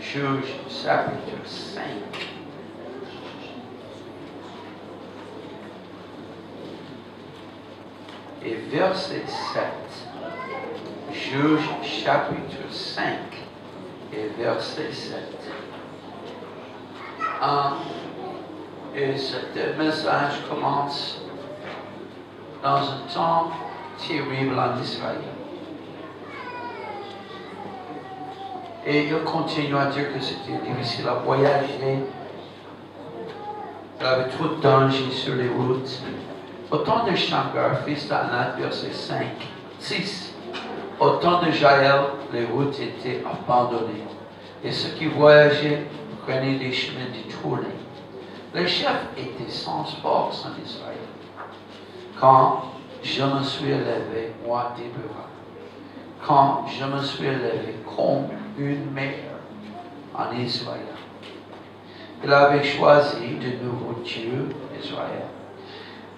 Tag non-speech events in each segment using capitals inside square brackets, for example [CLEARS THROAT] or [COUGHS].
Juge chapitre 5. Et verset 7. Juge chapitre 5 et verset 7. Un, et ce message commence dans un temps terrible en Israël. Et il continue à dire que c'était difficile à voyager. Il avait trop de sur les routes. Au temps de Shamgar, fils d'Anat, verset 5, 6. Au temps de Jaël, les routes étaient abandonnées. Et ceux qui voyageaient prenaient des chemins détournés. Les chefs étaient sans force en Israël. Quand je me suis élevé, moi, Déborah, quand je me suis élevé comme une mère en Israël, il avait choisi de nouveaux dieux Israël.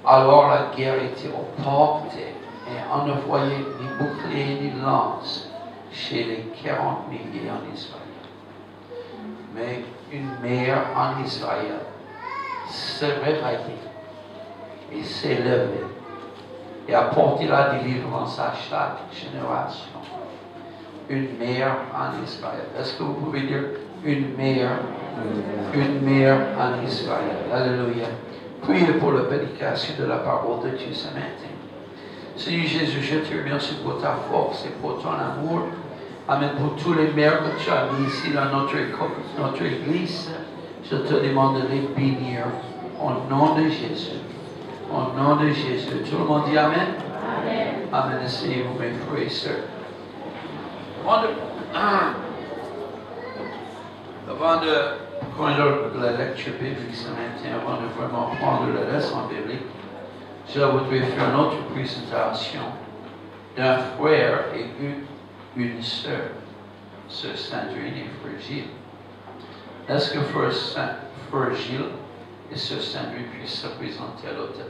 Alors la guerre était aux portes et on ne voyait ni bouclier ni lance chez les 40 milliers en Israël. Mais une mère en Israël se réveillait et s'est levée et apporté la délivrance à chaque génération. Une mère en Israël. Est-ce que vous pouvez dire une mère, une mère en Israël? Alléluia. Priez pour la prédication de la parole de Dieu ce matin. Seigneur Jésus, je te remercie pour ta force et pour ton amour. Amen. Pour tous les mères que tu as mis ici dans notre, notre église, je te demande de les bénir au nom de Jésus. Au nom de Jésus. Tout le monde dit Amen? Amen. Amen. Essayez-vous, mes frères et sœurs. Avant de prendre la lecture biblique ce matin, [CLEARS THROAT] avant de vraiment prendre la leçon biblique, je voudrais faire une autre présentation d'un frère et une, une sœur, sœur Sandrine et frère Gilles. Est-ce que frère, et sœur Sandrine puissent se présenter à matin?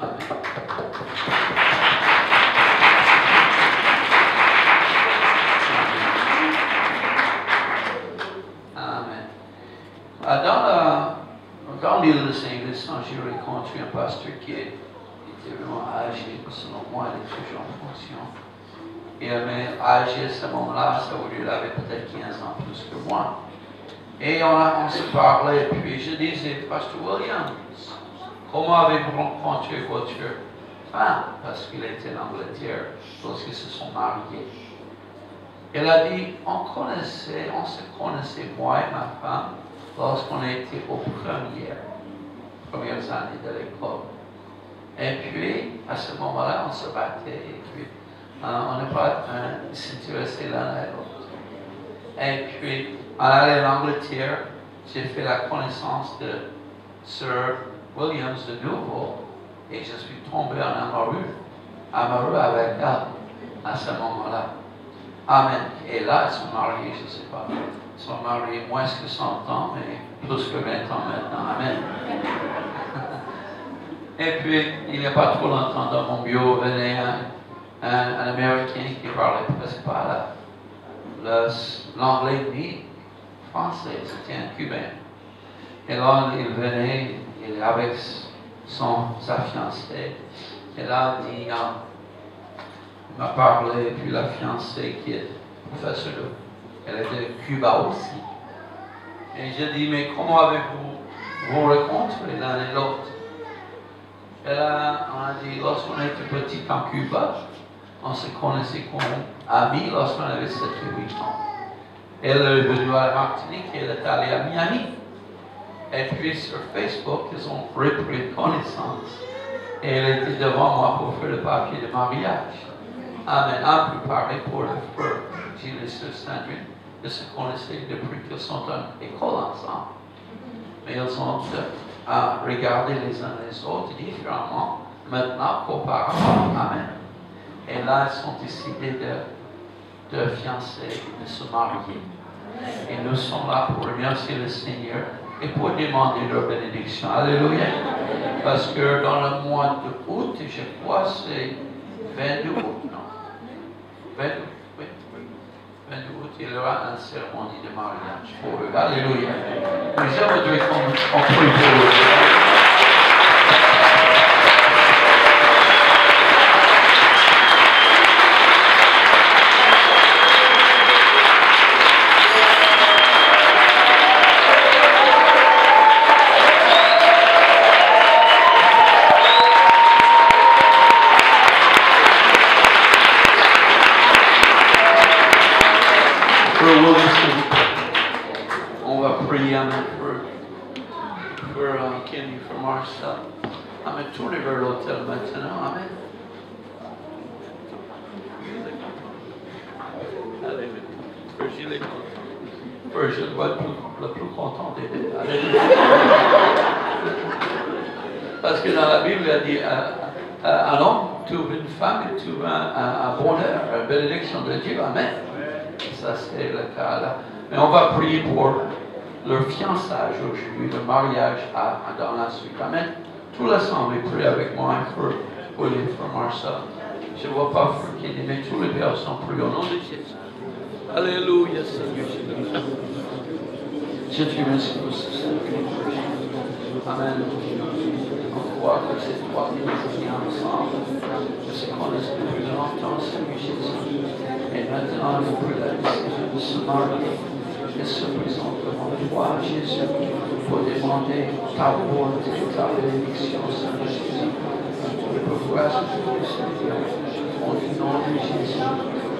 Amen. Dans la dans l'île de Saint-Vincent, j'ai rencontré un pasteur qui était vraiment âgé, selon moi, il est toujours en fonction. Et mais âgé à ce moment-là, ça voulait il avait peut-être 15 ans plus que moi. Et on, a, on se parlait, puis je disais, Pasteur Williams, comment avez-vous rencontré votre femme? Parce qu'il était en Angleterre lorsqu'ils se sont mariés. Elle a dit, on connaissait, on se connaissait, moi et ma femme, lorsqu'on était aux premières, premières années de l'école. Et puis, à ce moment-là, on se battait et puis euh, on n'est pas euh, s'intéressait l'un à l'autre. Et puis, en allant en Angleterre, j'ai fait la connaissance de Sir Williams de nouveau et je suis tombé en amoureux, amoureux avec elle à ce moment-là. Amen. Et là, ils sont mariés, je ne sais pas. Sont mariés moins que 100 ans, mais plus que 20 ans maintenant. Amen. [LAUGHS] Et puis, il n'y a pas trop longtemps, dans mon bureau venait un, un, Américain qui parlait presque pas l'anglais ni français, c'était un Cubain. Et là, il venait il, avec son, sa fiancée. Et là, il, il m'a parlé, puis la fiancée qui est professeure, elle était de Cuba aussi. Et j'ai dit, mais comment avez-vous vous rencontré l'un et l'autre? On a dit, lorsqu'on était petit en Cuba, on se connaissait comme amis lorsqu'on avait 7 ou 8 ans. Elle est venue à la Martinique et elle est allée à Miami. Et puis sur Facebook, ils ont repris connaissance. Et elle était devant moi pour faire le papier de mariage. Amen. A pu parler pour le frère Et Sandrine de se connaissaient depuis qu'ils sont en école ensemble. Mais ils ont euh, regardé les uns les autres différemment maintenant qu'auparavant. Amen. Et là, ils ont décidé de, de fiancer, de se marier. Et nous sommes là pour remercier le Seigneur et pour demander leur bénédiction. Alléluia. Parce que dans le mois d'août, je crois, c'est 22 août, non? 22, août, il y aura une cérémonie de mariage pour eux. Alléluia. Mais j'aimerais qu'on prie pour eux. De Dieu. Amen. Ça, c'est le cas là. Mais on va prier pour leur fiançage aujourd'hui, le mariage à, dans la suite. Amen. Tout l'assemblée prie avec moi peu pour les. Je ne vois pas frère Kenny, mais tous les pères sont priés au nom de Jésus. Alléluia, Seigneur. Je te remercie pour ce Amen. Croit que qui nous mis ensemble. Je sais qu'on est depuis longtemps, Seigneur Jésus. Et maintenant, nous prie la décision de se marier et se présenter devant toi, Jésus, pour demander ta volonté, ta bénédiction, Seigneur Jésus. Pour le pouvoir de Seigneur. Au nom de Jésus.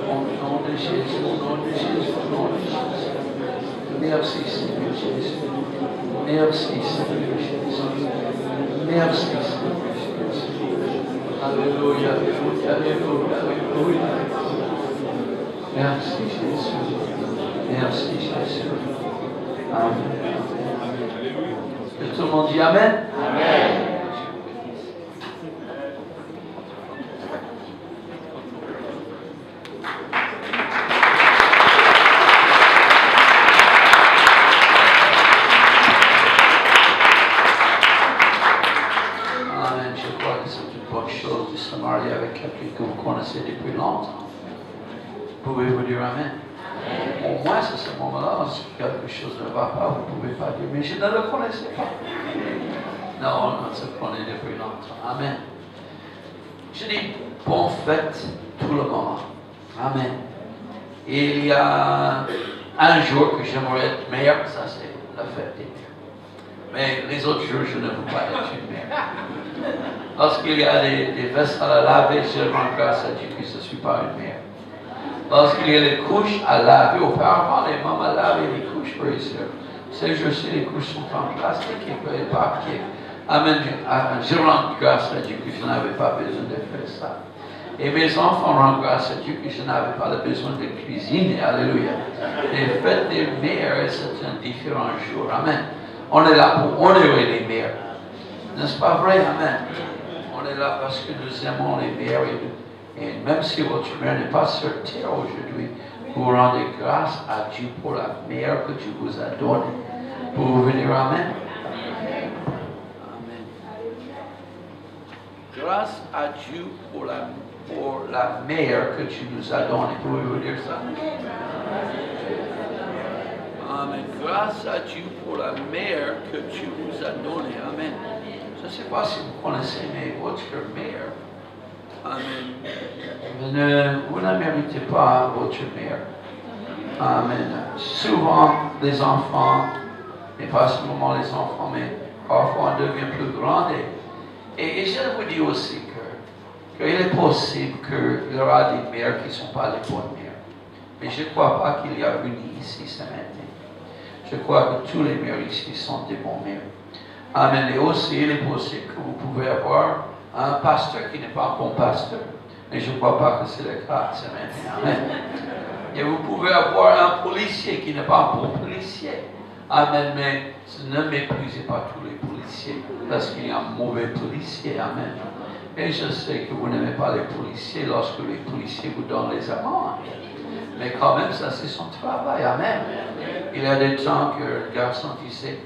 Au nom de Jésus. Au nom de Jésus. Au nom de Jésus. Merci, Seigneur Jésus. Merci, Seigneur. Merci. Alléluia, alléluia, alléluia, alléluia. Merci Jésus. Merci Jésus. Amen. Tout le monde dit. Amen. Amen. Je crois que c'est une bonne chose de se marier avec quelqu'un que vous connaissez depuis longtemps. Pouvez-vous dire Amen? À ce moment-là, si quelque chose ne va pas, vous ne pouvez pas dire, mais je ne le connaissais pas. Non, on se connaît depuis longtemps. Amen. Je dis, bon fête tout le monde. Amen. il y a un jour que j'aimerais être meilleur, ça c'est la fête des. Mais les autres jours, je ne veux pas être une mère. Lorsqu'il y a des, des à la laver, je rends grâce à Dieu que je ne suis pas une mère. Lorsqu'il y a les couches à laver, auparavant, les mamans lavaient les couches, et sœurs. Ces jours-ci, les couches sont en plastique et papier. Amen. Je rends grâce à Dieu que je n'avais pas besoin de faire ça. Et mes enfants rendent grâce à Dieu que je n'avais pas besoin de cuisiner. Alléluia. Les fêtes des mères, c'est un différent jour. Amen. On est là pour honorer les mères. N'est-ce pas vrai? Amen. On est là parce que nous aimons les mères et nous et même si votre mère n'est pas sur terre aujourd'hui, vous rendez grâce à Dieu pour la mère que Dieu vous a donnée. Vous venir, Amen. Amen. Grâce à Dieu pour la, pour la mère que tu nous as donnée. Pouvez-vous dire ça? Amen. Grâce à Dieu pour la mère que tu nous as donnée. Amen. Je ne sais pas si vous connaissez, mais votre mère, Amen. vous ne méritez pas votre mère. Amen. Souvent, les enfants, et pas seulement les enfants, mais parfois on devient plus grand. Et, je vous dis aussi que est possible qu'il y aura des mères qui ne sont pas les bonnes mères. Mais je ne crois pas qu'il y a une ici ce matin. Je crois que tous les mères ici sont des bons mères. Amen. Et aussi, il est possible que vous pouvez avoir un pasteur qui n'est pas un bon pasteur. Mais je ne crois pas que c'est le cas ce. Amen. [LAUGHS] Et vous pouvez avoir un policier qui n'est pas un bon policier. Amen. Mais ne méprisez pas tous les policiers parce qu'il y a un mauvais policier. Amen. Et je sais que vous n'aimez pas les policiers lorsque les policiers vous donnent les amendes. Mais quand même, ça c'est son travail. Amen. Il y a des temps que le garçon disait,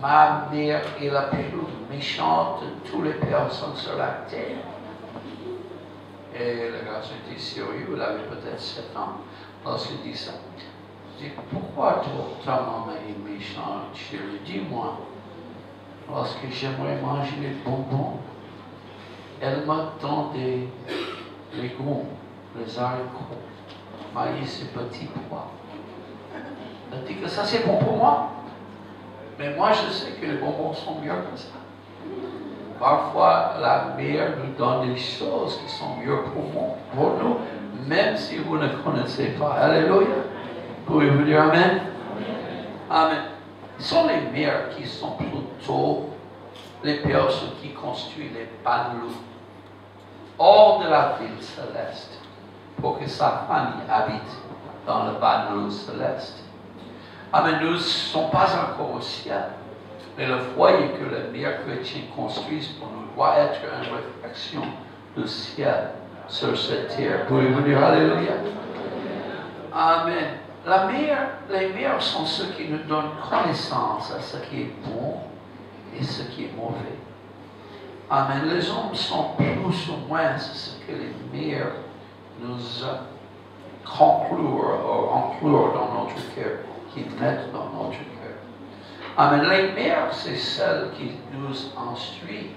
ma mère est la plus méchante de toutes les personnes sur la terre. Et le garçon était sérieux, il avait peut-être 7 ans. lorsqu'il dit ça. Je dis, pourquoi ta maman est méchante, chérie? Dis-moi. Lorsque j'aimerais manger les bonbons, elle m'a donné les légumes, les haricots, maïs et petits pois. Elle dit que ça c'est bon pour moi. Mais moi je sais que les bonbons sont mieux que ça. Parfois, la mère nous donne des choses qui sont mieux pour, pour nous, même si vous ne connaissez pas. Alléluia. Pouvez-vous dire Amen? Amen. Ce sont les mères qui sont plutôt les personnes qui construisent les panneaux hors de la ville céleste pour que sa famille habite dans le panneau céleste. Amen. Nous ne sommes pas encore au ciel. Mais le foyer que les mères chrétiens construisent pour nous doit être une réflexion du ciel sur cette terre. Pouvez-vous dire Alléluia? Amen. Les mères sont ceux qui nous donnent connaissance à ce qui est bon et ce qui est mauvais. Amen. Les hommes sont plus ou moins ce que les mères nous concluent ou incluent dans notre cœur, qui mettent dans notre cœur. Amen. Les mères, c'est celles qui nous instruisent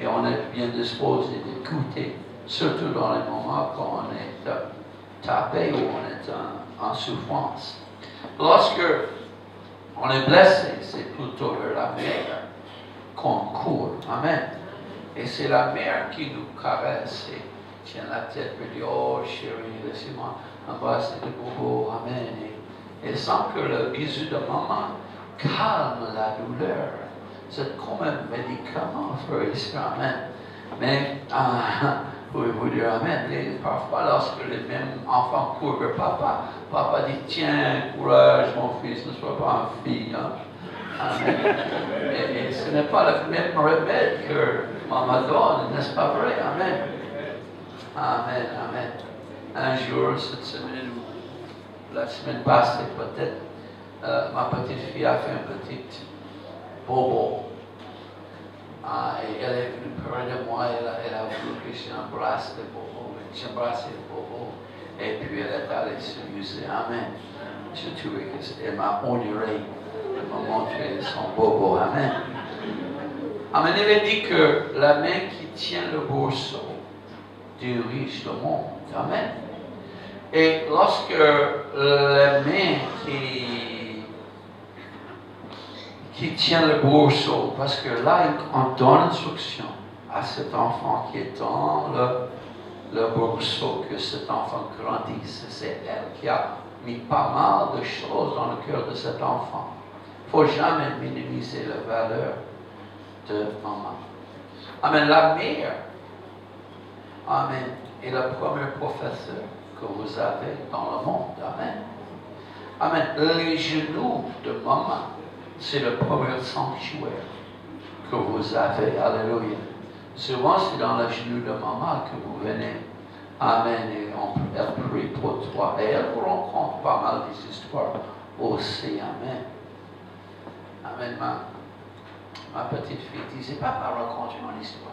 et on est bien disposé d'écouter, surtout dans les moments quand on est euh, tapé ou on est en, souffrance. Lorsque on est blessé, c'est plutôt la mère qu'on court. Amen. Et c'est la mère qui nous caresse et tient la tête et dit, oh chérie, laissez-moi embrasser le bobo. Amen. Sans que le bisou de maman calme la douleur. C'est comme un médicament, frère et Amen. Mais, ah, [LAUGHS] pouvez-vous dire Amen. Et parfois, lorsque les mêmes enfants courent vers papa, papa dit, tiens, courage, mon fils, ne sois pas un fille. Hein. Amen. Et, [LAUGHS] ce n'est pas le même remède que maman donne, n'est-ce pas vrai? Amen. Amen, amen. Un jour, cette semaine, la semaine passée peut-être, euh, ma petite fille a fait un petit bobo. Ah, elle est venue près de moi, elle a, elle voulu que j'embrasse le bobo. J'embrasse le bobo. Et puis elle est allée s'amuser. Amen. Je trouvais qu'elle m'a honoré m'a montré son bobo. Amen. Amen. Est dit que la main qui tient le bourseau dirige le monde. Amen. Et lorsque la main qui, qui tient le bourseau, parce que là, on donne instruction à cet enfant qui est dans le, le bourseau, que cet enfant grandisse. C'est elle qui a mis pas mal de choses dans le cœur de cet enfant faut jamais minimiser la valeur de maman. Amen. La mère, Amen, est le premier professeur que vous avez dans le monde. Amen. Amen. Les genoux de maman, c'est le premier sanctuaire que vous avez. Alléluia. Souvent, c'est dans les genoux de maman que vous venez. Amen. Et on, elle prie pour toi. Et elle vous rencontre pas mal des histoires aussi. Amen. Amen. Ma, petite fille disait, papa, raconte mon histoire.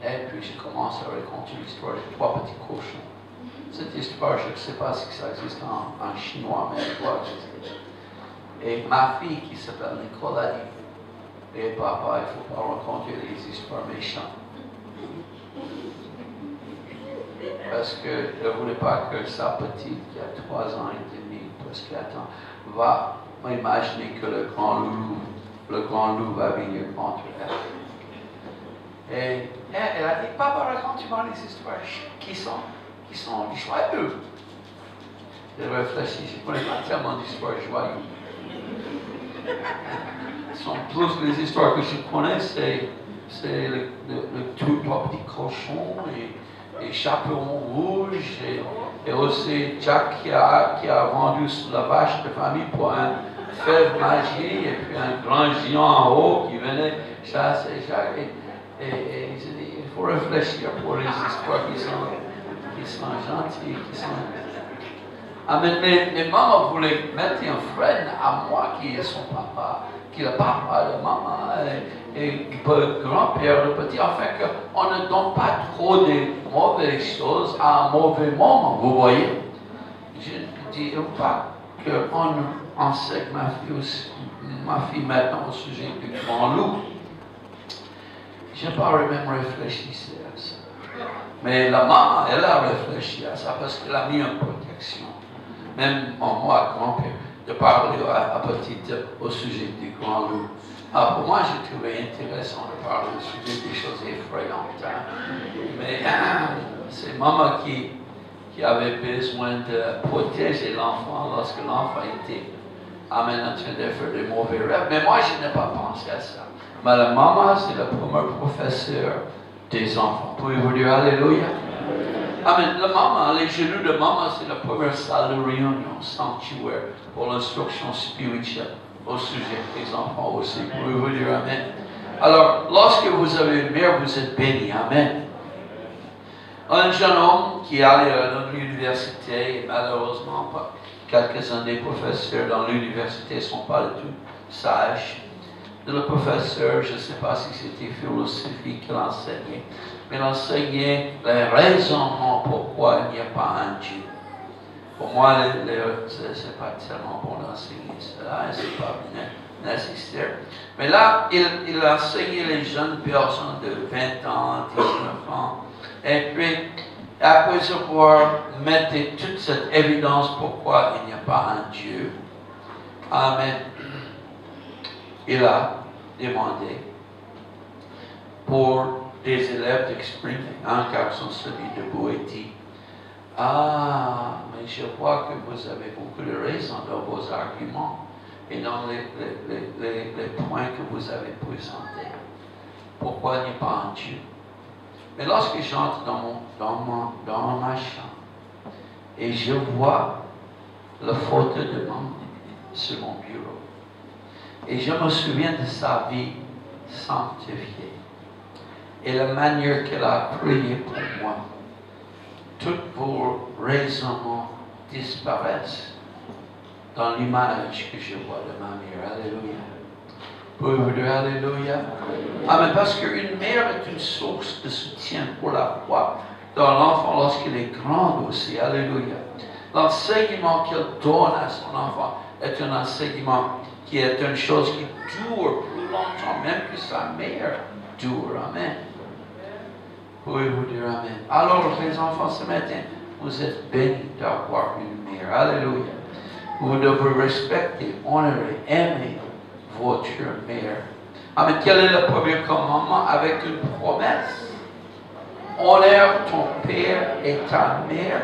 Et puis je commence à raconter l'histoire des trois petits cochons. Cette histoire, je ne sais pas si ça existe en, chinois, mais elle doit exister. Et ma fille, qui s'appelle Nicole, a dit, et eh, papa, il ne faut pas raconter les histoires méchantes. Parce qu'elle ne voulait pas que sa petite, qui a trois ans et demi, presque ans, va imaginer que le grand loup, le grand loup va venir contre elle. Et elle, a dit, papa, raconte-moi les histoires qui sont, qui sont réfléchit, je ne connais pas tellement d'histoires joyeuses. sont plus les histoires que je connais, c'est, le, le, tout petit cochon et, et chaperon rouge et, aussi Jack qui a, qui a vendu la vache de famille pour un fève magie et puis un grand géant en haut qui venait chasser Jack. Et, il faut réfléchir pour les histoires qui sont, qui sont gentilles, qui sont... Ah, mais, maman voulait mettre un frein à moi qui est son papa, qui est le papa de maman et, le grand-père de petit, afin qu'on ne donne pas trop de mauvaises choses à un mauvais moment, vous voyez? je ne dis pas qu'on enseigne ma fille, ma fille maintenant au sujet du grand loup. Je n'ai même réfléchi à ça. Mais la maman, elle a réfléchi à ça parce qu'elle a mis en protection. Même en moi, grand-père, de parler à, petite au sujet du grand loup. Alors pour moi, j'ai trouvé intéressant de parler au sujet des choses effrayantes. Hein. Mais [COUGHS] c'est maman qui, qui avait besoin de protéger l'enfant lorsque l'enfant était amené en train de faire des mauvais rêves. Mais moi, je n'ai pas pensé à ça. Mais la maman, c'est le premier professeur des enfants. Pouvez-vous dire Alléluia? Amen. La maman, les genoux de maman, c'est la première salle de réunion, sanctuaire, pour l'instruction spirituelle au sujet des enfants aussi. Pouvez-vous dire Amen? Alors, lorsque vous avez une mère, vous êtes béni. Amen. Un jeune homme qui allait à l'université, et malheureusement, quelques-uns des professeurs dans l'université ne sont pas du tout sages le professeur, je ne sais pas si c'était philosophie qu'il enseignait, mais il enseignait les raisonnements pourquoi il n'y a pas un Dieu. Pour moi, ce n'est pas tellement bon d'enseigner cela, ce n'est pas nécessaire. Mais là, il, il enseignait les jeunes personnes de 20 ans, 19 ans, et puis, après avoir mettre toute cette évidence pourquoi il n'y a pas un Dieu, Amen il a demandé pour des élèves d'exprimer. Un garçon, celui de Boétie. Ah, mais je vois que vous avez beaucoup de raisons dans vos arguments et dans les, les, points que vous avez présentés. Pourquoi n'y pas un Dieu Mais lorsque j'entre dans, mon, dans, dans ma chambre et je vois la photo de maman sur mon bureau, et je me souviens de sa vie sanctifiée et la manière qu'elle a prié pour moi. Tous vos raisonnements disparaissent dans l'image que je vois de ma mère. Alléluia. Pouvez-vous dire Alléluia? Amen. Parce qu'une mère est une source de soutien pour la foi dans l'enfant lorsqu'il est grand aussi. Alléluia. L'enseignement qu'elle donne à son enfant est un enseignement qui est une chose qui dure plus longtemps, même que sa mère dure. Amen. Pouvez-vous dire Amen? Alors, les enfants, ce matin, vous êtes bénis d'avoir une mère. Alléluia. Vous devez respecter, honorer, aimer votre mère. Amen. Quel est le premier commandement? Avec une promesse? Honore ton père et ta mère,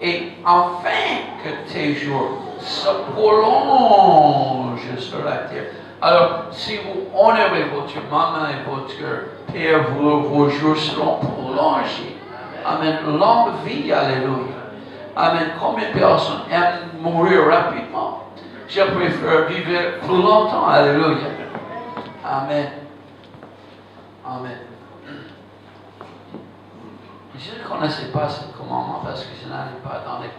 et enfin que tes jours se prolonge sur la terre. Alors, si vous honorez votre maman et votre père, vos, jours seront prolongés. Amen. Longue vie, alléluia. Amen. Combien de personnes aiment mourir rapidement? Je préfère vivre plus longtemps, alléluia. Amen. Amen. Je ne connaissais pas ce commandement parce que je n'allais pas dans les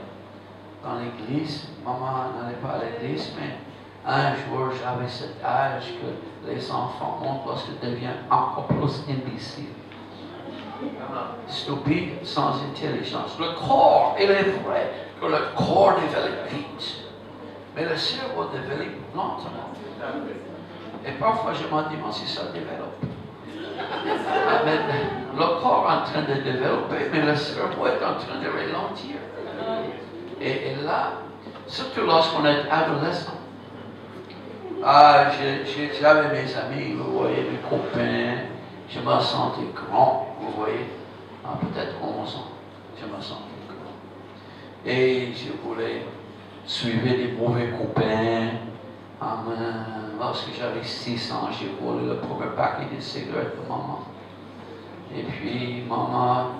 dans l'église. Maman n'allait pas à l'église, mais un jour j'avais cet âge que les enfants montent lorsqu'ils deviennent encore plus imbéciles. Stupide, sans intelligence. Le corps, il est vrai que le corps développe vite, mais le cerveau développe lentement. Et parfois je me demande si ça développe. le corps est en train de développer, mais le cerveau est en train de ralentir. Et, là, surtout lorsqu'on est adolescent, ah, j'avais mes amis, vous voyez, mes copains, je me sentais grand, vous voyez, ah, peut-être 11 ans, je me sentais grand. Et je voulais suivre des mauvais copains. Ah, lorsque j'avais 6 ans, j'ai volé le premier paquet de cigarettes de maman. Et puis, maman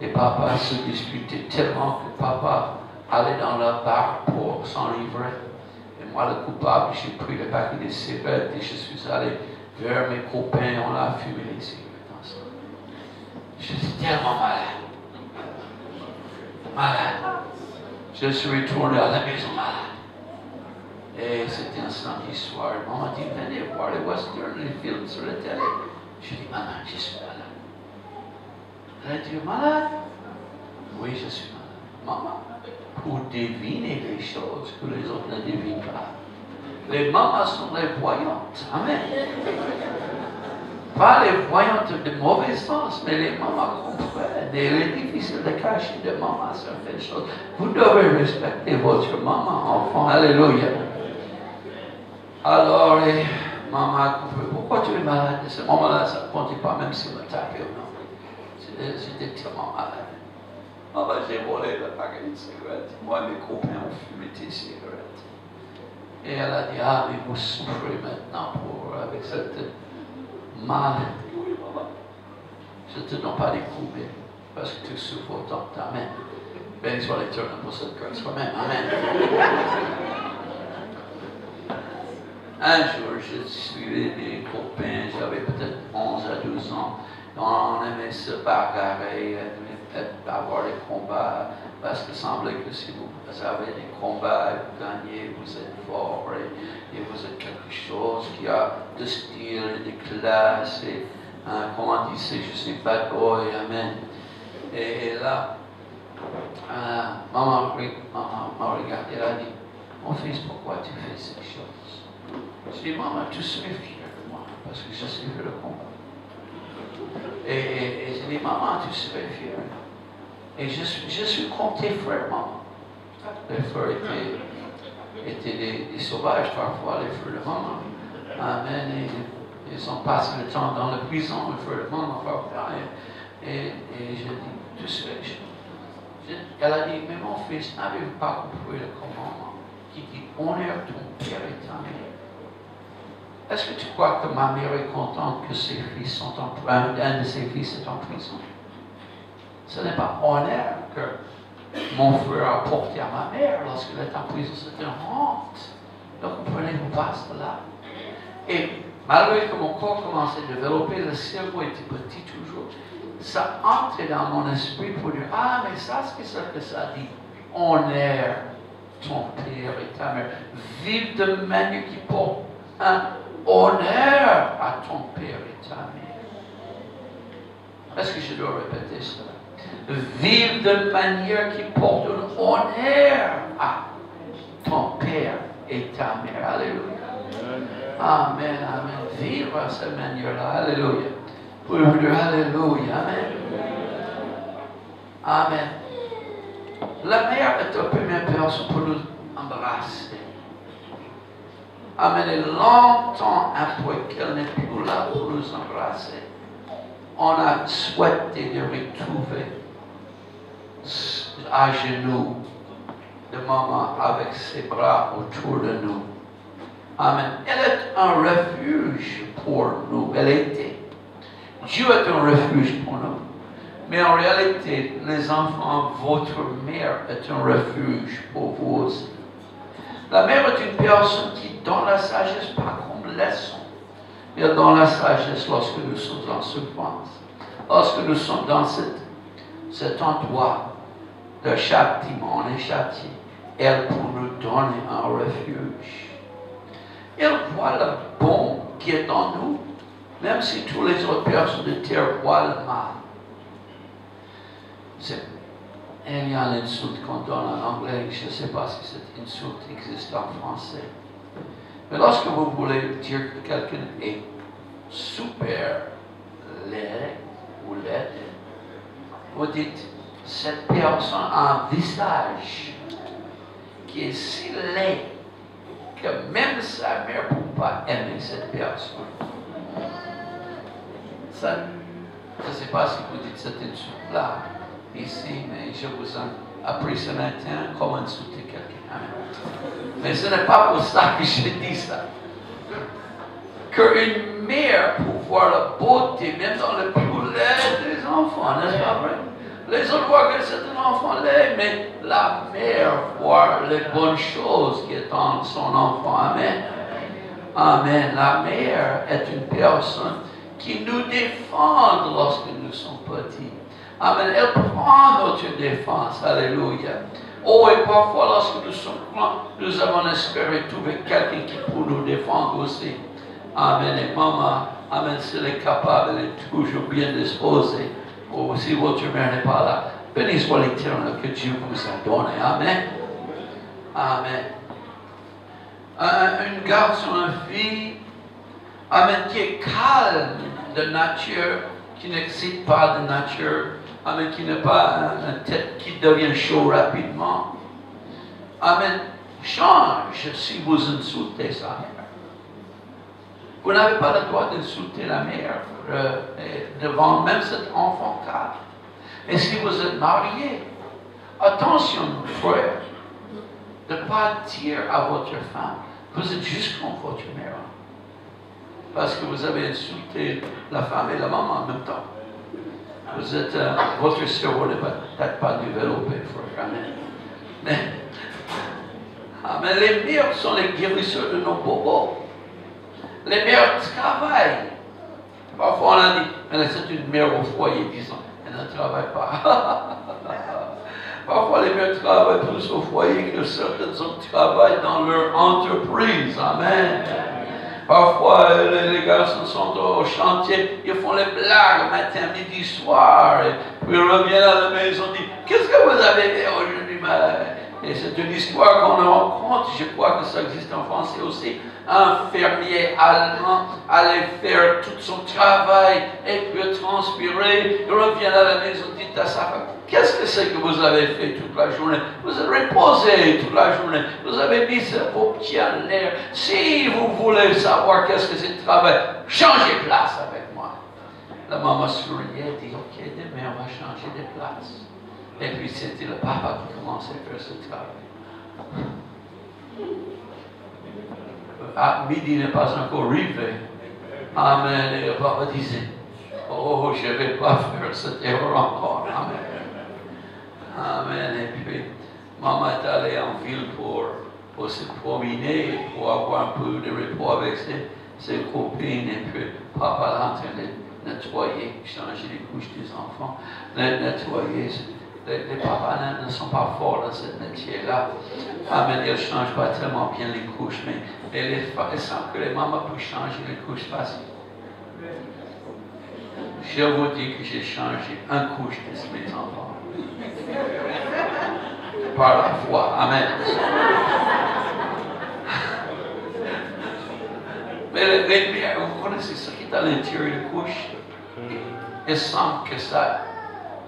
et papa se disputaient tellement que papa aller dans la bar pour s'enivrer. Et moi, le coupable, j'ai pris le paquet de cigarettes et je suis allé vers mes copains, on a fumé les cigarettes. Je suis tellement malade. Malade. Je suis retourné à la maison malade. Et c'était un samedi soir. Maman dit, venez voir les westerns, les films sur la télé. Je dis, maman, je suis malade. Elle a dit, malade? Oui, je suis malade. Maman, pour deviner les choses que les autres ne devinent pas. Les mamans sont les voyantes. Amen. Pas les voyantes de mauvais sens, mais les mamans comprennent. Il est difficile de cacher de maman certaines choses. Vous devez respecter votre maman, enfant. Alléluia. Alors, et maman. Pourquoi tu es malade? À ce moment-là, ça ne comptait pas, même si on m'a tapé ou non. J'étais tellement malade. Maman, j'ai volé le paquet de cigarettes. Moi, mes copains ont fumé tes cigarettes. Et elle a dit, ah, mais vous souffrez maintenant pour, avec cette mal. Oui, maman. Je te donne pas des coups, mais parce que tu souffres autant. Amen. Béni soit l'éternel pour cette grâce. Amen. Amen. Un jour, je suivais des copains, j'avais peut-être 11 à 12 ans. On aimait se bagarrer, avoir des combats, parce qu'il semblait que si vous avez des combats, vous gagnez, vous êtes fort, et, vous êtes quelque chose qui a de style, de classe, et hein, comment dit, c'est je suis bad boy, amen. Et, là, euh, maman, m'a regardé, elle a dit, mon fils, pourquoi tu fais ces choses? Je dis, maman, tu serais fier de moi, parce que je suis le combat. Et, et, et j'ai dit, maman, tu serais fier. Et je, je suis compté frère. Les frères étaient, étaient des, sauvages parfois, les frères de maman. Amen. Et, ils ont passé le temps dans la prison, les frères de maman. Et, et, et je dis, tu serais Elle a dit, mais mon fils, n'avez-vous pas compris le commandement qui dit, honore ton père et ta mère. Est-ce que tu crois que ma mère est contente que ses fils sont en prison, un de ses fils est en prison? Ce n'est pas honneur que mon frère a porté à ma mère lorsqu'elle est en prison. C'est une honte. Donc, comprenez-vous pas cela? Et malgré que mon corps commençait à développer, le cerveau était petit toujours, ça entrait dans mon esprit pour dire, ah, mais ça, c'est ce que ça dit. Honneur ton père et ta mère. Vive de manière qui porte un honneur à ton père et ta mère. Est-ce que je dois répéter cela? Vive de manière qui porte honneur à ton père et ta mère. Alléluia. Amen, amen. Vive à cette manière-là. Alléluia. Pour dire Alléluia? Amen. Amen. La mère est la première personne pour nous embrasser. Amen. Et longtemps après qu'elle n'est plus là pour nous embrasser, on a souhaité de retrouver à genoux de maman avec ses bras autour de nous. Amen. Elle est un refuge pour nous. Elle était. Dieu est un refuge pour nous. Mais en réalité, les enfants, votre mère est un refuge pour vous. La mère est une personne qui, dans la sagesse, pas comme leçon, mais dans la sagesse lorsque nous sommes en souffrance, lorsque nous sommes dans cet endroit de châtiment, on est châtié, elle pour nous donner un refuge. Elle voit le bon qui est en nous, même si tous les autres personnes de terre voient le mal. Il y a une insulte qu'on donne en anglais, je ne sais pas si cette insulte existe en français? Mais lorsque vous voulez dire que quelqu'un est super laid ou laide, vous dites, cette personne a un visage qui est si laid que même sa mère ne peut pas aimer cette personne. Ça, je ne sais pas si vous dites cette insulte-là ici, mais je vous ai appris ce matin comment insulter quelqu'un. Mais ce n'est pas pour ça que je dis ça. Qu'une mère, pour voir la beauté, même dans le plus laid des enfants, n'est-ce pas vrai? Les autres voient que c'est un enfant laid, mais la mère voit les bonnes choses qui est en son enfant. Amen. Amen. La mère est une personne qui nous défend lorsque nous sommes petits. Amen. Elle prend notre défense. Alléluia. Oh, et parfois, lorsque nous sommes grands, nous avons espéré trouver quelqu'un qui peut nous défendre aussi. Amen. Et maman, Amen, si elle est capable, elle est toujours bien disposée. Ou si votre mère n'est pas là, Béni soit l'éternel que Dieu vous a donné. Amen. Amen. Un, une garçon, une fille, Amen, qui est calme de nature, qui n'excite pas de nature, Amen, qui n'est pas une tête qui devient chaud rapidement. Amen. Change si vous insultez sa mère. Vous n'avez pas le droit d'insulter la mère euh, devant même cet enfant calme. Et si vous êtes marié, attention, frère, de ne pas dire à votre femme, vous êtes juste comme votre mère. Parce que vous avez insulté la femme et la maman en même temps. Vous êtes, euh, votre cerveau n'est peut-être pas développé, frère. Amen. Mais, mais les mères sont les guérisseurs de nos bobos. Les mères travaillent. Parfois on a dit, mais c'est une mère au foyer, disons ne travaillent pas. [LAUGHS] Parfois, les mères travaillent plus au foyer que certaines autres travaillent dans leur entreprise. Amen. Parfois, les, garçons sont au chantier, ils font les blagues matin, midi, soir, puis ils reviennent à la maison et disent Qu'est-ce que vous avez fait aujourd'hui, Et c'est une histoire qu'on rencontre, je crois que ça existe en français aussi un fermier allemand allait faire tout son travail et puis transpirer, il revient à la maison, dit à sa femme, qu'est-ce que c'est que vous avez fait toute la journée? Vous avez reposé toute la journée, vous avez mis vos pieds en l'air. Si vous voulez savoir qu'est-ce que c'est le travail, changez place avec moi. La maman souriait dit, ok, demain on va changer de place. Et puis c'était le papa qui commençait à faire ce travail à midi n'est pas encore arrivé. Amen. Et le papa disait, oh, je ne vais pas faire cette erreur encore. Amen. Amen. Et puis, maman est allée en ville pour, pour se promener, pour avoir un peu de repos avec ses, ses copines. Et puis, papa l'a en train de nettoyer, changer les couches des enfants, nettoyer les, papas ne, sont pas forts dans ce métier-là. Amen. Ils ne changent pas tellement bien les couches, mais, les, ils savent que les mamans peuvent changer les couches faciles. Je vous dis que j'ai changé un couche de mes enfants. Par la foi. Amen. Mais les, vous connaissez ce qui est à l'intérieur de couche? Il semble que ça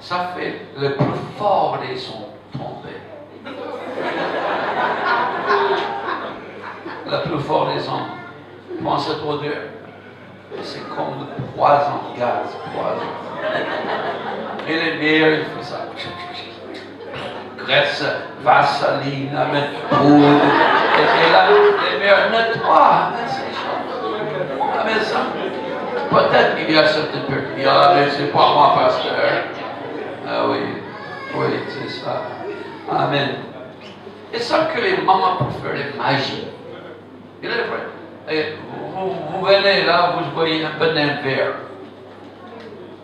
ça fait le plus fort des sons tombés. le plus fort des sons. Pense toi deux. C'est comme le poison, gaz, poison. Et les bières, il faut ça. Graisse, vaseline, avec poudre. Et là, les bières nettoient. Mais ça, peut-être qu'il y a certaines personnes qui ah, mais c'est pas moi, pasteur. Ah oui, oui, c'est ça. Amen. Et ça que les mamans peuvent faire les magies. Il est vrai. Et vous, vous, venez là, vous voyez un banane vert.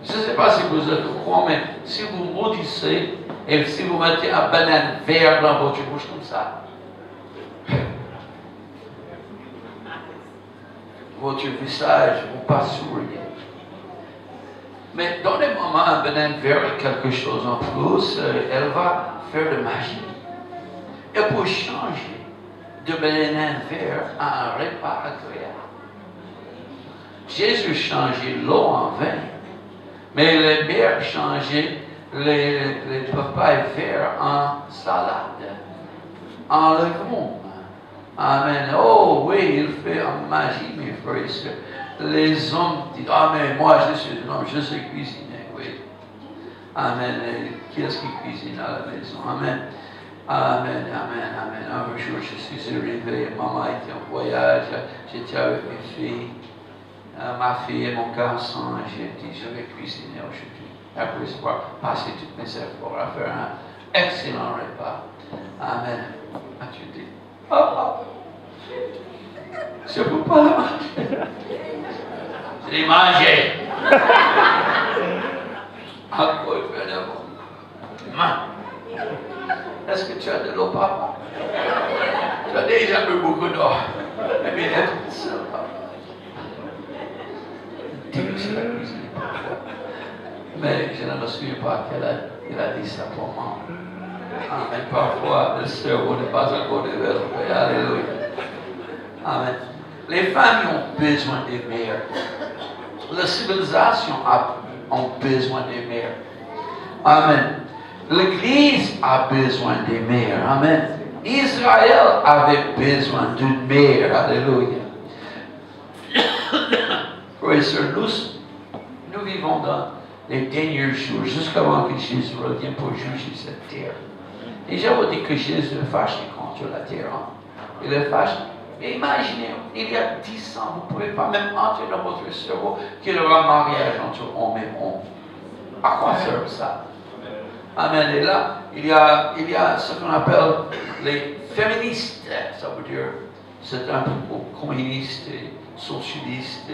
Je ne sais pas si vous êtes au mais si vous maudissez et si vous mettez un banane vert dans votre bouche comme ça, [LAUGHS] votre visage vous passe sourire. Mais dans les moments, un banane vert quelque chose en plus, euh, elle va faire de magie. Et pour changer de banane vert à un repas. Jésus changeait l'eau en vin, mais les bières changeaient les, les papayes verts en salade, en légumes. Amen. Oh oui, il fait en magie, mes frères et sœurs les hommes disent Ah, mais moi je suis un homme, je sais cuisiner, oui. Amen. Qui est-ce qui cuisine à la maison? Amen. Amen, amen, amen. Un jour, je suis arrivé, maman était en voyage, j'étais avec mes filles, euh, ma fille et mon garçon, j'ai dit, je vais cuisiner aujourd'hui. Après avoir passé toutes mes efforts à faire un excellent repas. Amen. As-tu dit, papa, je ne peux pas le manger. Je dis, mangez. À quoi il fait Est-ce que tu as de l'eau, papa? Tu as déjà bu beaucoup d'eau. Mais bien à cuisiner Mais je ne me souviens pas quelle Il a dit ça pour moi. Amen. Parfois, le cerveau n'est pas encore développé. Alléluia. Amen. Les familles ont besoin des mères. La civilisation a, besoin des mères. Amen. L'Église a besoin des mères. Amen. Israël avait besoin d'une mère. Alléluia. [COUGHS] Frères et nous, nous vivons dans les derniers jours, jusqu'avant que Jésus revienne pour juger cette terre. Et j'avoue dire que Jésus est fâché contre la terre. Hein. Il est fâché. Mais imaginez, il y a dix ans, vous ne pouvez pas même entrer dans votre cerveau qu'il y aura un mariage entre homme et homme. À quoi sert ça? Amen. Et là, il y a, il y a ce qu'on appelle les féministes. Ça veut dire, c'est un peu communiste, socialiste,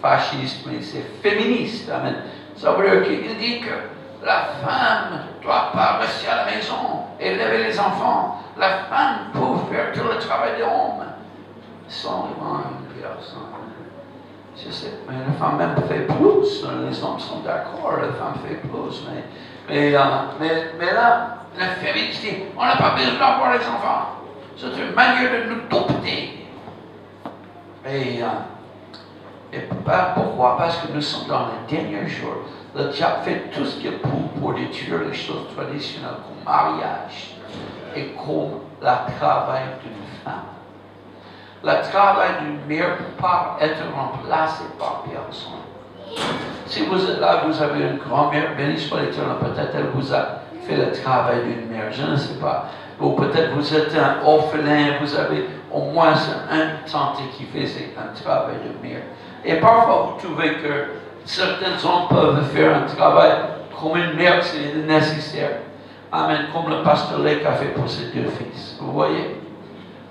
fasciste, mais c'est féministe. Amen. Ça veut dire qu'il dit que la femme ne doit pas rester à la maison élever les enfants. La femme peut faire tout le travail de l'homme. Sans une personne. Je sais, mais la femme même fait plus. Les hommes sont d'accord, la femme fait plus. Mais, mais, mais, là, la féministe dit on n'a pas besoin d'avoir les enfants. C'est une manière de nous dompter. Et, euh, pourquoi? Parce que nous sommes dans les derniers jours. Le diable fait tout ce qu'il peut pour détruire les choses traditionnelles comme mariage et comme le travail d'une femme. Le travail d'une mère ne peut pas être remplacé par personne. Si vous êtes là, vous avez une grand-mère, bénie soit l'éternel, peut-être elle vous a fait le travail d'une mère, je ne sais pas. Ou peut-être vous êtes un orphelin, vous avez au moins un tante qui faisait un travail de mère. Et parfois, vous trouvez que certains hommes peuvent faire un travail comme une mère, c'est nécessaire. Amen. Comme le pasteur Lec a fait pour ses deux fils. Vous voyez?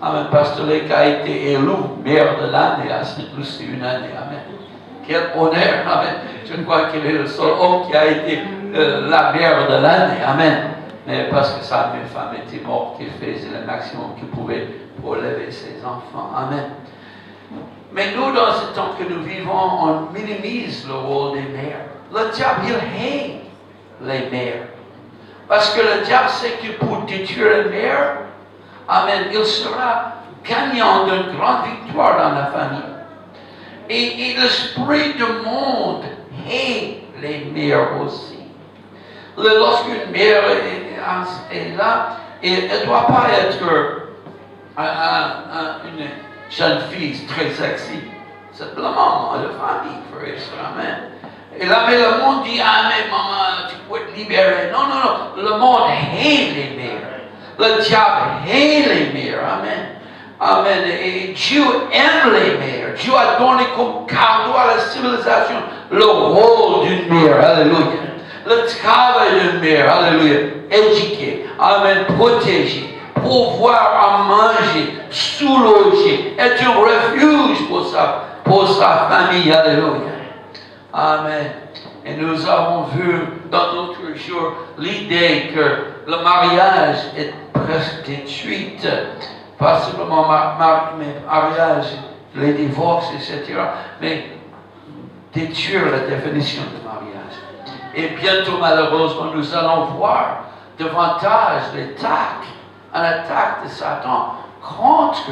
Amen. Pasteur Lec a été élu mère de l'année à Saint-Lucie une année. Amen. Quel honneur. Amen. Je crois qu'il est le seul homme qui a été euh, la mère de l'année. Amen. Mais parce que sa femme était morte, il faisait le maximum qu'il pouvait pour élever ses enfants. Amen. Mais nous, dans ce temps que nous vivons, on minimise le rôle des mères. Le diable, il hait les mères. Parce que le diable sait que pour détruire les mères, Amen, il sera gagnant d'une grande victoire dans la famille. Et, l'esprit du monde hait les mères aussi. Lorsqu'une mère est, là, elle ne doit pas être une jeune fille très sexy. C'est la famille, frère et Amen. Et là, mais le monde dit, ah, mais maman, tu peux te libérer. Non, non, non. Le monde hait les mères. Le diable hait les mères. Amen. Amen. Et Dieu aime les mères. Dieu a donné comme cadeau à la civilisation le rôle d'une mère. Alléluia. Le travail d'une mère. Alléluia. Éduquer. Amen. Protéger pouvoir manger, sous-loger, être un refuge pour sa, pour sa famille. Alléluia. Amen. Et nous avons vu dans notre jour l'idée que le mariage est presque détruit. Pas simplement le mariage, les divorces, etc. Mais détruire la définition du mariage. Et bientôt, malheureusement, nous allons voir davantage tacs une attaque de Satan contre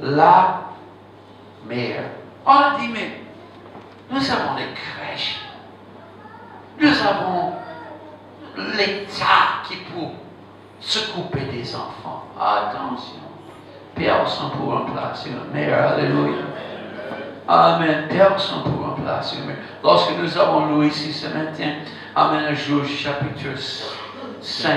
la mère. On a dit, mais nous avons les crèches, nous avons l'État qui peut s'occuper des enfants. Attention, personne pour remplacer mère. Alléluia. Amen. Personne pour remplacer mère. Lorsque nous avons lu ici ce matin, Amen, un jour, chapitre 5,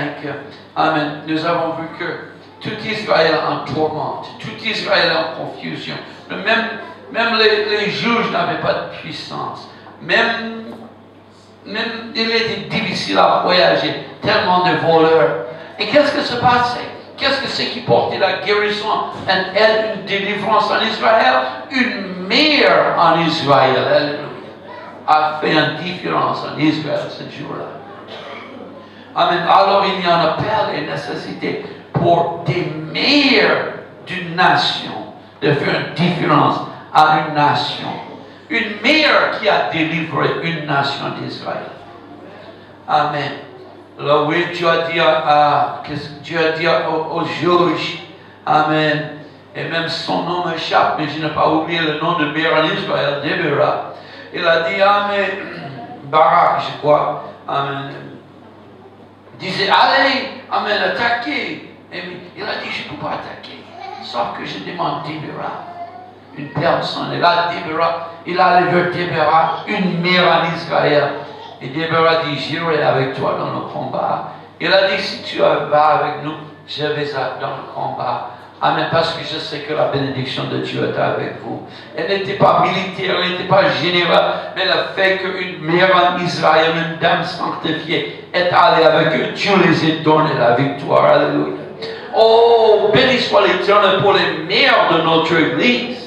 Amen. Nous avons vu que tout Israël en tourmente, tout Israël en confusion. Même, même les, juges n'avaient pas de puissance. Même, même il était difficile à voyager, tellement de voleurs. Et qu'est-ce que se passait? Qu'est-ce que c'est qui portait la guérison? Et une délivrance en Israël? Une mère en Israël, a fait une différence en Israël ce jour-là. Amen. Alors il y a un appel et une nécessité pour des meilleurs d'une nation de faire une différence à une nation. Une meilleure qui a délivré une nation d'Israël. Amen. Alors oui, Dieu a dit à, a dit aux, juges, Amen. Et même son nom m'échappe, mais je n'ai pas oublié le nom de Mère Israël, Deborah. Il a dit, Amen, [CLEARS THROAT] Barak, je crois, Amen. disait, allez, Amen, attaquez. Et il a dit, je ne peux pas attaquer, sauf que je demande Deborah. Une personne. Et là, Deborah, il a levé Deborah, une mère en Israël. Et Deborah dit, j'irai avec toi dans le combat. Il a dit, si tu vas avec nous, je vais dans le combat. Amen, parce que je sais que la bénédiction de Dieu est avec vous. Elle n'était pas militaire, elle n'était pas générale, mais le fait qu'une mère en Israël, une dame sanctifiée, est allée avec eux, Dieu les a donné la victoire. Alléluia. Oh, béni soit l'Éternel pour les mères de notre Église.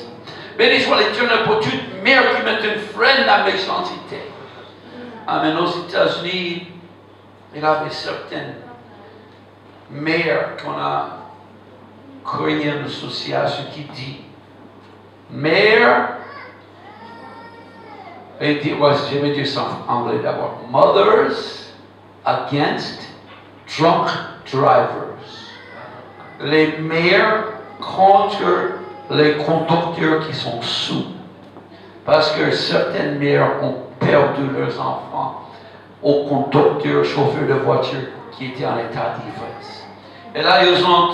Béni soit l'Éternel pour toute mère qui met une freine la méchanceté. Amen. Aux États-Unis, il y avait certaines mères qu'on a créé une association qui dit mère, et dit, je vais dire ça en anglais d'abord, Mothers Against Drunk Drivers. Les mères contre les conducteurs qui sont sous. Parce que certaines mères ont perdu leurs enfants aux conducteurs, chauffeurs de voiture qui étaient en état d'ivresse. Et là, ils, ont,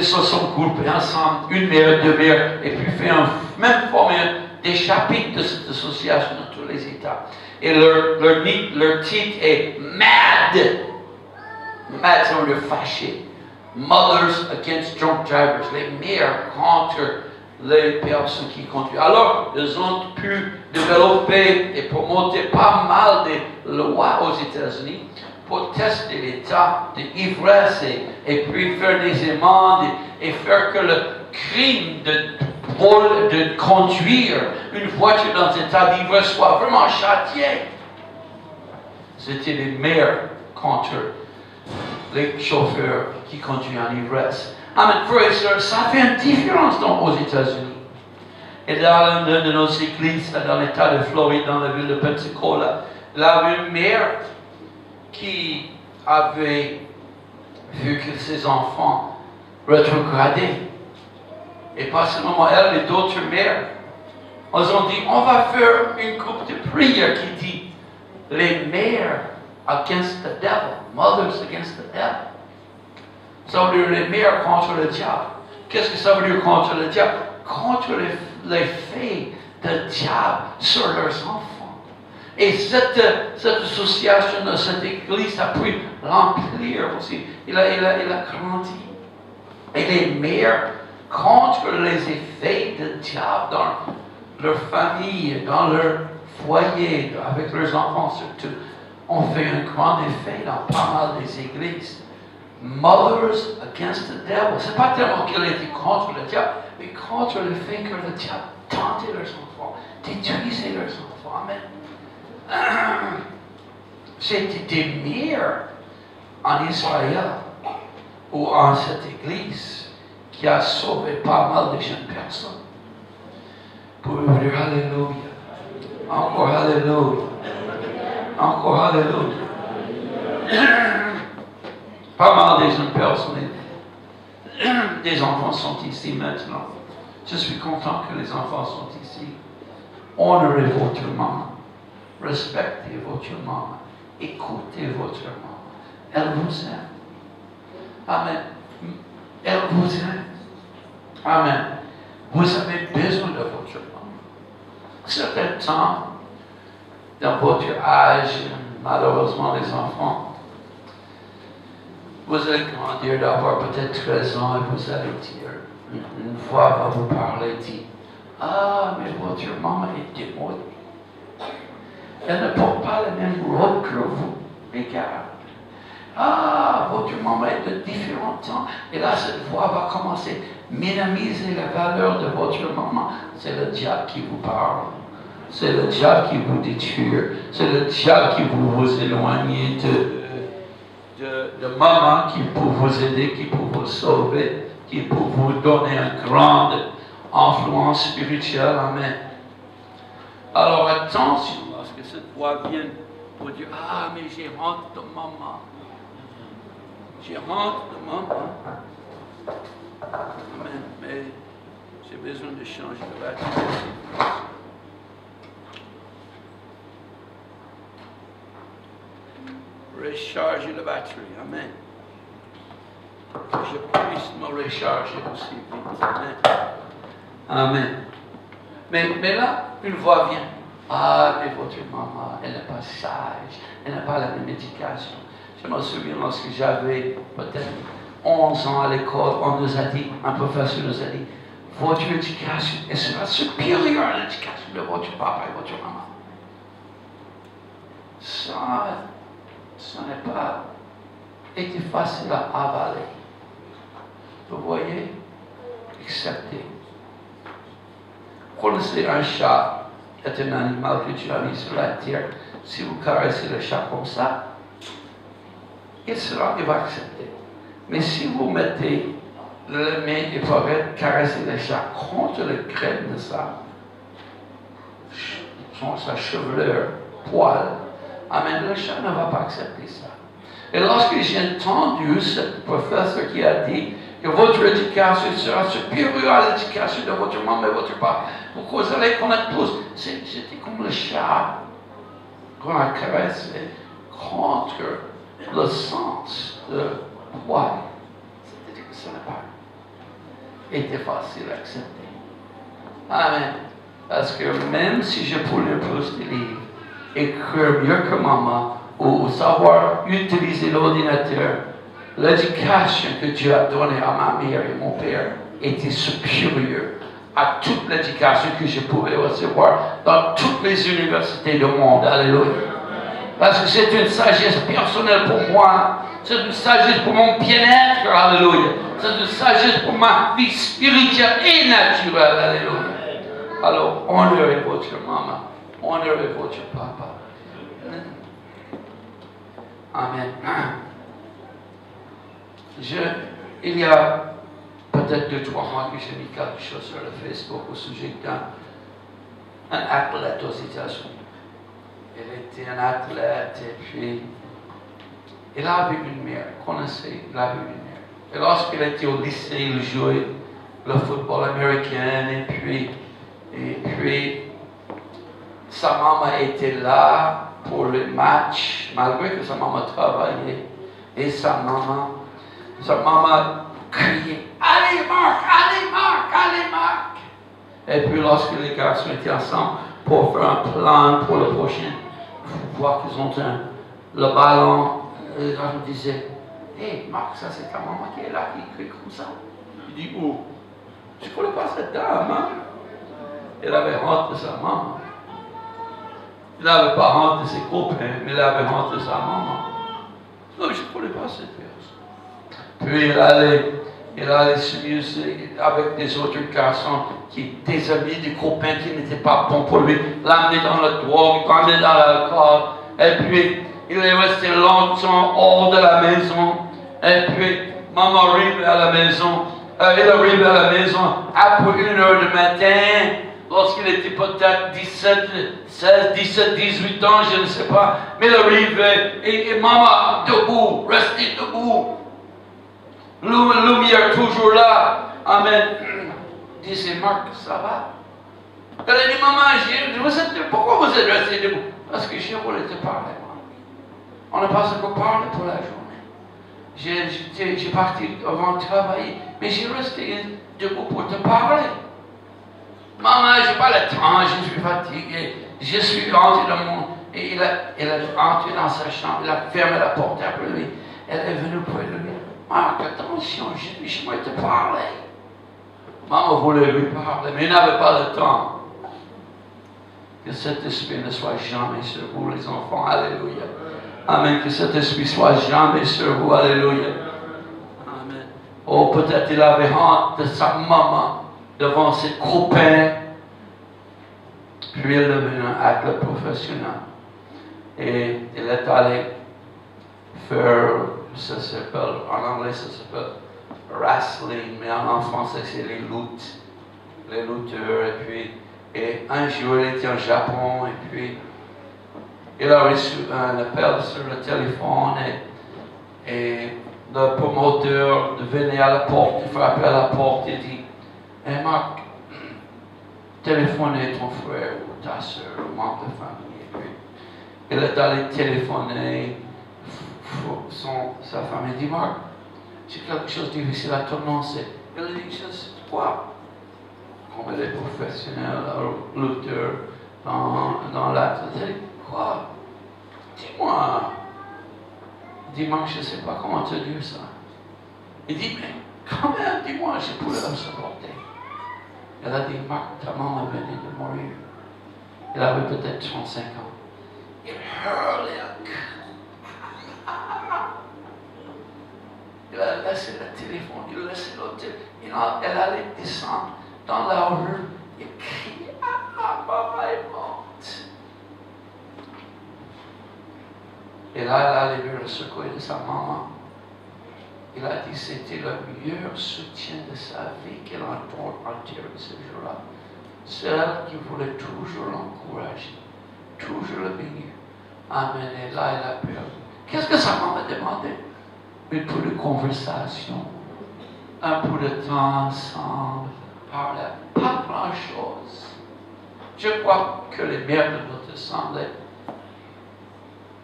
se sont groupés ensemble, une mère, deux mères, et puis fait un, même formé des chapitres de cette association dans tous les États. Et leur, leur, leur titre est MAD. MAD, veut dire fâché. Mothers Against Drunk Drivers. Les mères contre les personnes qui conduisent. Alors, ils ont pu développer et promouvoir pas mal de lois aux États-Unis pour tester l'état d'ivresse et, et, puis faire des amendes et, faire que le crime de, de conduire une voiture dans un état d'ivresse soit vraiment châtié. C'était les meilleurs contre les chauffeurs qui conduisent en ivresse. Amen, frères et sœurs, ça fait une différence aux États-Unis. Et dans l'une de nos églises, dans l'État de Floride, dans la ville de Pensacola, avait une mère qui avait vu que ses enfants rétrogradaient. Et pas seulement elle, mais d'autres mères. Elles ont dit, on va faire une groupe de prière qui dit, les mères against the devil, mothers against the devil. Ça veut dire les mères contre le diable. Qu'est-ce que ça veut dire contre le diable? Contre les, faits de diable sur leurs enfants. Et cette, cette association, cette église a pu remplir aussi. Il a, il a, il a grandi. Et les mères contre les effets de diable dans leur famille, dans leur foyer, avec leurs enfants surtout, ont fait un grand effet dans pas mal des églises. Mothers against the devil. C'est pas tellement qu'elle était contre le diable, mais contre le fait que le diable tentait leurs enfants, détruisait leurs enfants. Amen. [CLEARS THROAT] C'était des mères en Israël ou en cette église qui a sauvé pas mal de jeunes personnes. Pour vous dire Alléluia. Encore Alléluia. Encore Alléluia. [COUGHS] Pas mal des personnes, [COUGHS] des enfants sont ici maintenant. Je suis content que les enfants sont ici. Honorez votre maman. Respectez votre maman. Écoutez votre maman. Elle vous aime. Amen. Elle vous aime. Amen. Vous avez besoin de votre maman. Certains temps, dans votre âge, malheureusement les enfants, vous allez grandir d'avoir peut-être 13 ans et vous allez dire, une voix va vous parler, dit, ah, mais votre maman est démodée. Elle ne porte pas la même robe que vous, mes gars. Ah, votre maman est de différents temps. Et là, cette voix va commencer minimiser la valeur de votre maman. C'est le diable qui vous parle. C'est le diable qui vous détruit. C'est le diable qui vous, vous éloigne de de, maman qui peut vous aider, qui peut vous sauver, qui peut vous donner une grande influence spirituelle. Amen. Alors attention, parce que cette voix vient pour dire Ah, mais j'ai honte de maman. J'ai honte de maman. Amen. Mais j'ai besoin de changer de Recharger la batterie. Amen. Que je puisse me recharger aussi vite. Amen. Amen. Mais, mais là, une voix vient. Ah, mais votre maman, elle n'est pas sage, elle n'a pas la même éducation. Je me souviens lorsque j'avais peut-être 11 ans à l'école, on nous a dit, un professeur nous a dit, votre éducation elle sera supérieure à l'éducation de votre papa et votre maman. Ça, ça n'a pas été facile à avaler. Vous voyez, accepter. Connaissez un chat, est un animal que tu as mis sur la terre. Si vous caressez le chat comme ça, il sera, il va accepter. Mais si vous mettez le main et vous caresser le chat contre le crème de sa, sa chevelure, poil, Amen, le chat ne va pas accepter ça. Et lorsque j'ai entendu ce professeur qui a dit que votre éducation sera supérieure à l'éducation de votre maman et votre pourquoi vous allez connaître tous, c'était comme le chat qu'on a caressé contre le sens de poil. C'est-à-dire que ça n'a pas été facile à accepter. Amen. Parce que même si je pouvais plus de livres, écrire mieux que maman, ou savoir utiliser l'ordinateur, l'éducation que Dieu a donnée à ma mère et mon père était supérieure à toute l'éducation que je pouvais recevoir dans toutes les universités du monde. Alléluia. Parce que c'est une sagesse personnelle pour moi. C'est une sagesse pour mon bien-être. Alléluia. C'est une sagesse pour ma vie spirituelle et naturelle. Alléluia. Alors, honorez votre maman. Honorez votre papa. Amen. [CLEARS THROAT] Il y a peut-être deux, trois mois que j'ai mis quelque chose sur le Facebook au sujet d'un athlète aux États-Unis. Elle était un athlète et puis il avait une mère, connaissait, il avait une mère. Et lorsqu'il était au lycée, il jouait le football américain et puis, et puis sa maman était là pour le match, malgré que sa maman travaillait. Et sa maman, sa maman criait Allez Marc, allez Marc, allez Marc. Et puis lorsque les garçons étaient ensemble pour faire un plan pour le prochain, voir qu'ils ont un, le ballon, les gens disaient Hé Marc, ça c'est ta maman qui est là, qui crie comme ça. Il dit Où Je ne connais pas cette dame. Hein? Elle avait honte de sa maman. Il n'avait pas honte de ses copains, mais il avait honte de sa maman. Non, je ne connais pas cette personne. Puis il allait, il allait avec des autres garçons, qui, des amis, des copains qui n'étaient pas bons pour lui, l'amener dans la drogue, l'amener dans l'alcool. Et puis, il est resté longtemps hors de la maison. Et puis, maman arrive à la maison. Euh, il arrive à la maison après une heure du matin lorsqu'il était peut-être 17, 16, 17, 18 ans, je ne sais pas. Mais il arrivait et, maman debout, restez debout. Lumière toujours là. Amen. [CLEARS THROAT] Disait Marc, ça va? Elle a dit, maman, vous êtes, pourquoi vous êtes resté debout? Parce que je voulais te parler. On n'a pas encore parlé pour la journée. J'ai parti avant de travailler, mais j'ai resté debout pour te parler. Maman, je n'ai pas le temps, je suis fatigué. Je suis rentré dans mon. Et il a, il a entré dans sa chambre, il a fermé la porte après lui. Elle est venue de lui. Marc, attention, je, je vais te parler. Maman voulait lui parler, mais il n'avait pas le temps. Que cet esprit ne soit jamais sur vous, les enfants. Alléluia. Amen. Que cet esprit soit jamais sur vous. Alléluia. Amen. Oh, peut-être il avait honte de sa maman devant ses copains. Puis il est devenu un athlète professionnel. Et il est allé faire, ça s'appelle, en anglais ça s'appelle wrestling, mais en français c'est les luttes, les lutteurs. Et puis, et un jour il était au Japon et puis il a reçu un appel sur le téléphone et, et le promoteur venir à la porte, de frapper à la porte et dit Hé Marc, téléphonez ton frère ou ta soeur ou membre de famille. Il est allé téléphoner son, sa famille. Il dit Marc, j'ai quelque chose de difficile à t'annoncer. Il a dit sais quoi Comme elle est professionnelle, lutteur dans, dans la. dit Quoi? Dis-moi. Dis-moi, je ne sais pas comment te dire ça. Il dit, mais quand même, dis-moi, je pourrais le supporter. [LAUGHS] Elle a dit, Marc, ta maman venait de mourir. Elle avait peut-être 35 ans. Il Il a laissé le téléphone, il a laissé l'hôtel. Elle allait descendre dans la rue. Il criait, ah, maman est morte. Et là, elle a levé le secours de sa maman. Il a dit c'était le meilleur soutien de sa vie qu'elle a enterré ce jour-là. Celle qui voulait toujours l'encourager, toujours le bénir. Amen. Et là, elle a perdu. Qu'est-ce que sa maman a demandé? Une peu de conversation, un peu de temps ensemble, parler. Pas grand-chose. Je crois que les mères de notre assemblée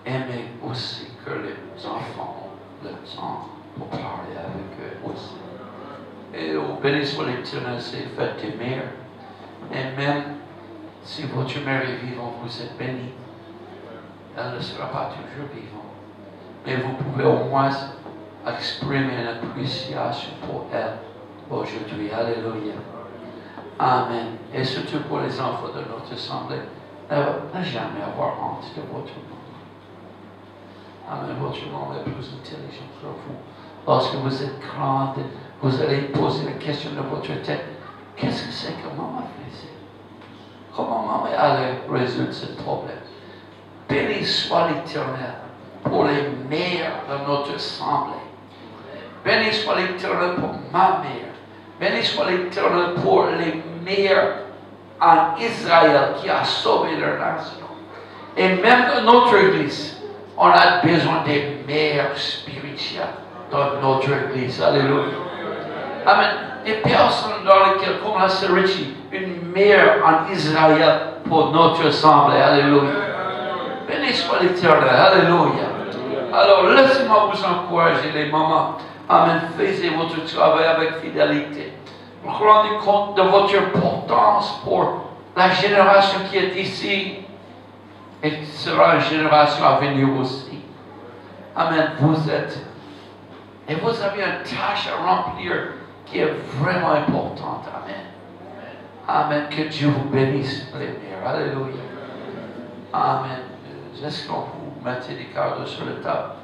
aimer aussi que les enfants le temps pour parler avec eux aussi. Et au béni soit l'éternel, c'est fait des mères. Et même si votre mère est vivante, vous êtes béni. Elle ne sera pas toujours vivante. Mais vous pouvez au moins exprimer une appréciation pour elle aujourd'hui. Alléluia. Amen. Et surtout pour les enfants de notre assemblée, ne jamais avoir honte de votre nom. Amen. Votre nom est plus intelligent que vous. Lorsque vous êtes grande, vous allez poser la question de votre tête. Qu'est-ce que c'est que maman faisait? Comment maman allait résoudre ce problème? Béni soit l'Éternel pour les meilleurs de notre assemblée. Béni soit l'Éternel pour ma mère. Béni soit l'Éternel pour les meilleurs en Israël qui a sauvé leur nation. Et même dans notre église, on a besoin des mères spirituelles dans notre église. Alléluia. Amen. Des personnes dans lesquelles, comme la sœur Richie, une mère en Israël pour notre assemblée. Alléluia. Béni soit l'éternel. Alléluia. Alors, laissez-moi vous encourager, les mamans. Amen. Faites votre travail avec fidélité. Vous rendez compte de votre importance pour la génération qui est ici et sera une génération à venir aussi. Amen. Vous êtes. Et vous avez une tâche à remplir qui est vraiment importante. Amen. Amen. Que Dieu vous bénisse, mères. Alléluia. Amen. Est-ce qu'on vous mettez cadeaux sur la table?